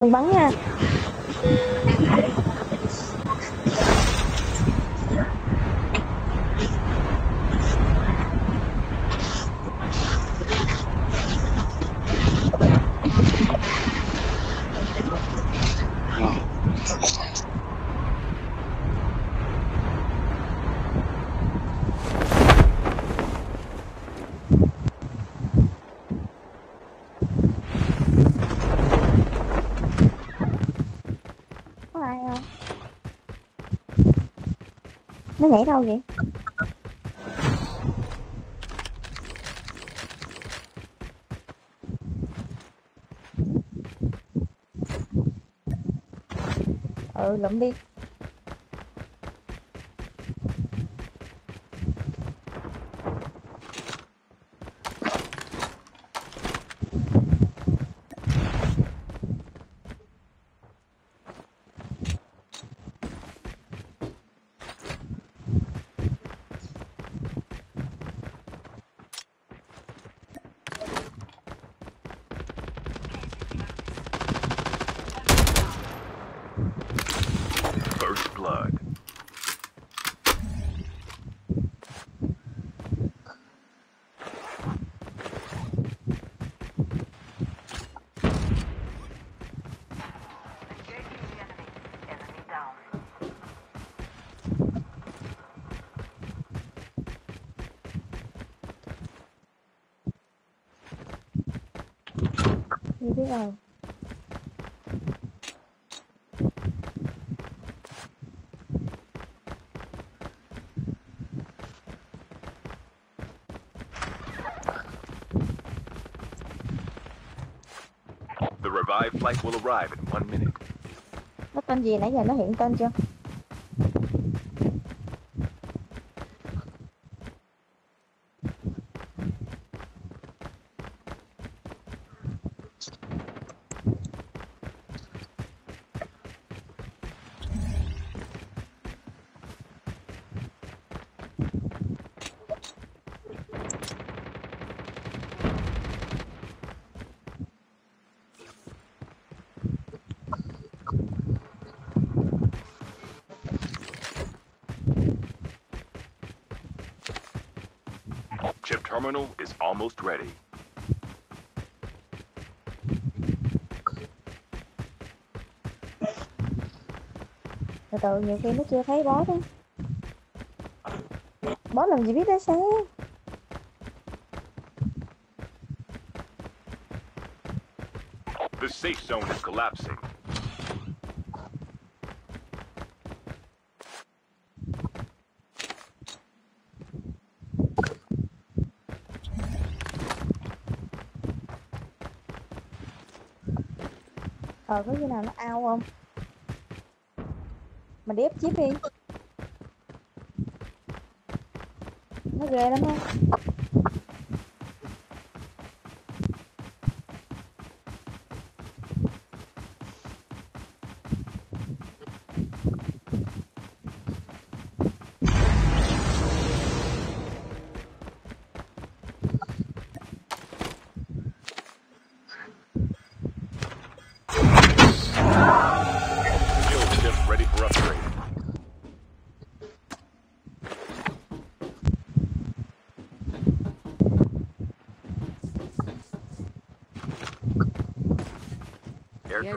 Bắn nha có ai không nó nhảy đâu vậy? Ừ lụm đi. Biết rồi The revived flight will arrive in one minute. nó tên gì nãy giờ? Nó hiện tên chưa Chip terminal is almost ready. từ từ nhiều khi nó chưa thấy boss á boss làm gì biết lái xe The safe zone is collapsing. Ờ có khi nào nó ao không? Mà đép chip đi. Nó ghê lắm á.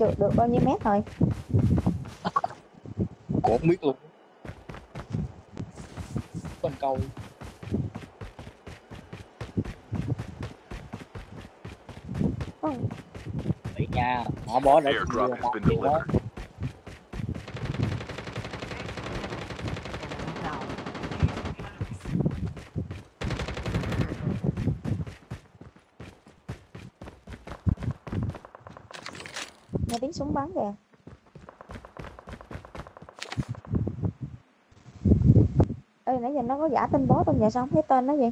Trượt được bao nhiêu mét rồi? Cô không biết luôn. Câu. Ồ, Tại nhà Họ bỏ để Airdrop has súng bắn kìa. Ê, nãy giờ nó có giả tên bố trong nhà sao không thấy tên nó vậy?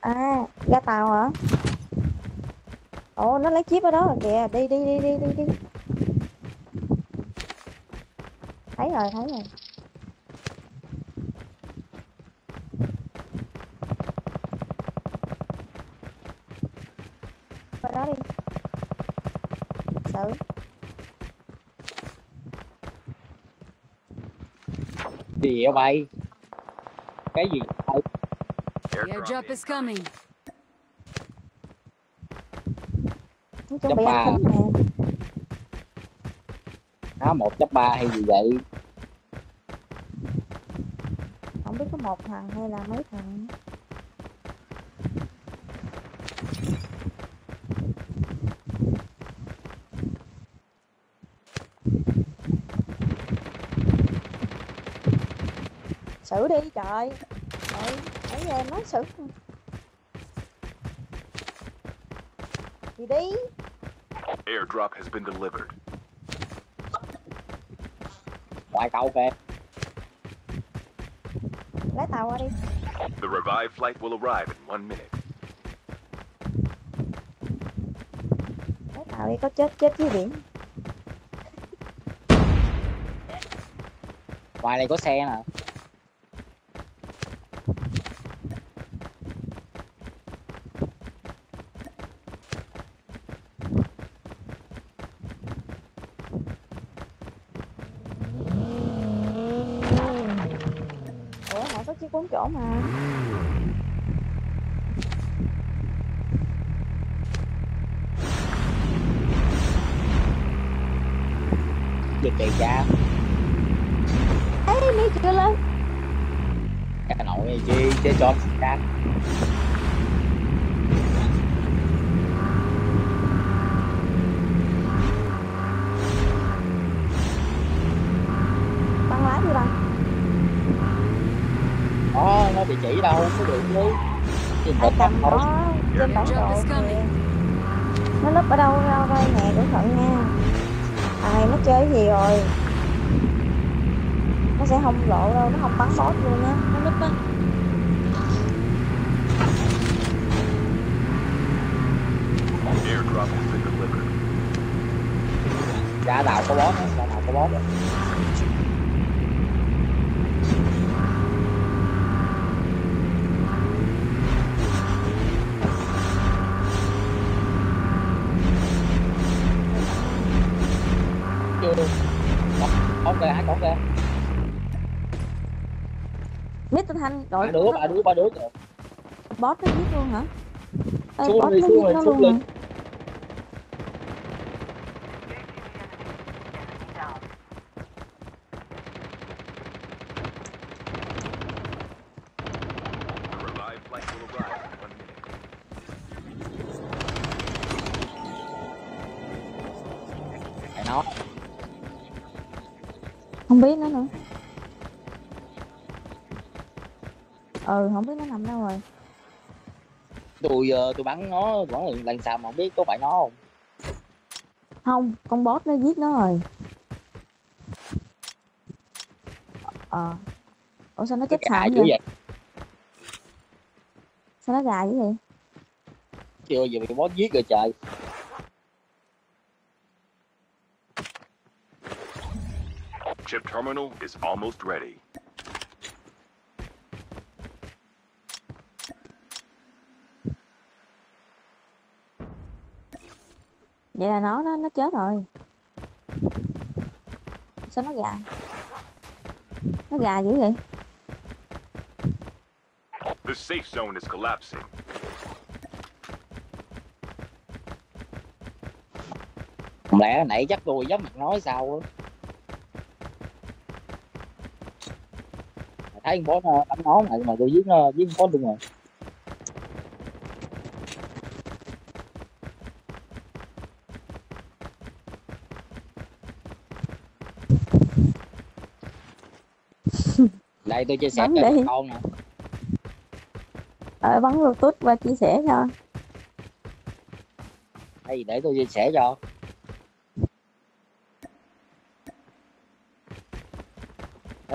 À ra tàu hả? Ồ, nó lấy chip ở đó rồi kìa. Đi đi đi đi đi đi. Thấy rồi thấy rồi. Gì vậy bay? Cái gì? Airdrop is coming. thính nè nó một chấp ba hay gì vậy? Không biết có một thằng hay là mấy thằng xử đi trời. Trời nãy giờ em nói xử. Thì đi. Airdrop has been delivered. ngoài cầu kìa lấy tàu qua đi. The revived flight will arrive in one minute. lấy tàu đi có chết chết dưới biển. Ngoài này có xe nè ủa họ có chiếc bốn chỗ mà. Giật kỳ cha. Ê mi chưa lên? Cái nội này chi chơi cho cha băng lái đi băng đó nó địa chỉ đâu có được chứ. Ai vật cầm thôi. nó trên bản Airdrop đồ is kìa coming. nó núp ở đâu đâu đây nè cẩn thận nha. Ai nó chơi gì rồi? Nó sẽ không lộ đâu nó không bắn boss luôn á. Nó núp á Airdrop has been delivered. cha đào có bó cha đào có bó chưa có kìa hai con kìa Mr. Thanh ba đội đứa ba đứa ba đứa kìa boss nó giết luôn hả Ê, Xuống boss đi, nó xuống giết rồi, nó xuống luôn lên. Không biết nó nữa. Ừ không biết nó nằm đâu rồi. Tôi giờ tôi bắn nó vẫn là lần sau mà không biết có phải nó không. Không con boss nó giết nó rồi. Ờ. Ủa sao nó chết dữ vậy? vậy? Sao nó gà dữ vậy? Chưa giờ bị boss giết rồi trời Chip terminal is almost ready. vậy là nó nó nó chết rồi sao nó gà nó gà dữ vậy The safe zone is collapsing. lẽ nãy chắc tôi dám mặt nói sao á thấy con boss bắn nó mà mà tôi giết nó giết con luôn rồi đây tôi chia sẻ Bắn cho con nè. Ờ bắn bluetooth và chia sẻ cho. Hay để tôi chia sẻ cho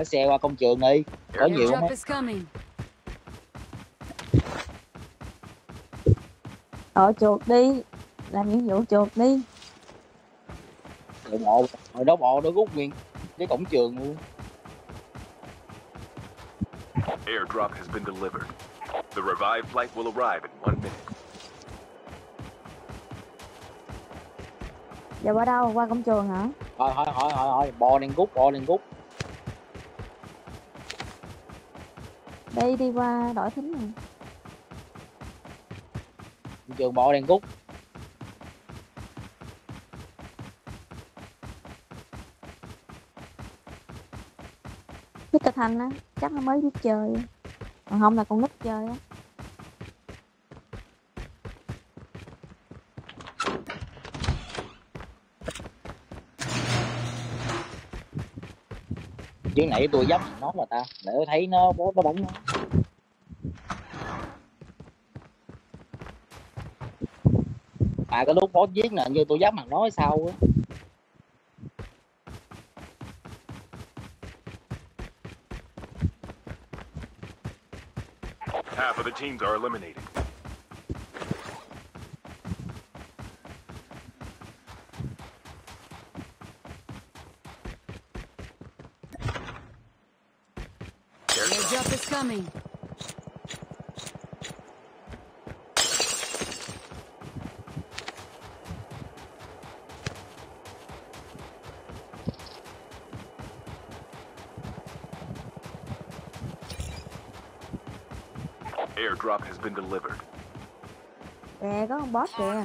xe qua công trường đi có nhiều is coming. Ờ chuột đi. Làm nhiệm vụ chuột đi. rồi bộ rồi đó bộ nó rút nguyên cái cổng trường luôn Airdrop has been delivered. The revived flight will arrive in one minute. Giờ qua đâu? Qua công trường hả? thôi thôi thôi thôi bò đèn rút bò đèn rút Đi đi qua đổi thính này. trường bò đèn rút Mr. Thành á, chắc nó mới biết chơi. Còn không là con nít chơi á. chứ nãy tôi dấp nó mà ta để tôi thấy nó bó nó bóng nó à cái lúc bó giết nè như tôi dấp mặt nó hay sao á Half of the teams are eliminated. Airdrop Airdrop is coming. Airdrop has been delivered. Kìa, có con boss kìa.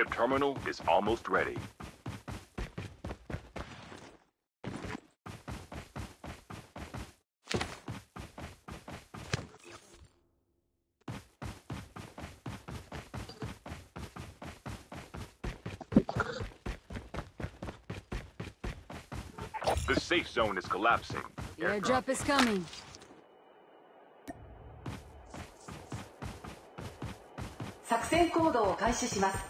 Chip terminal is almost ready. The safe zone is collapsing. The airdrop is coming. 作戦行動を開始します。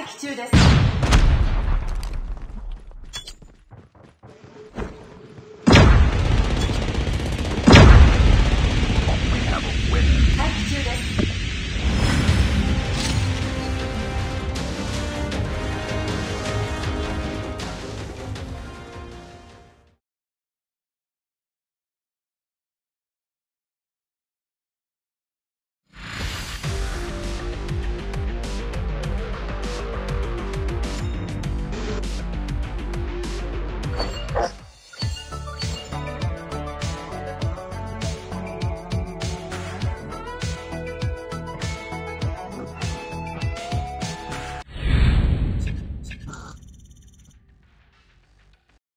待機中です。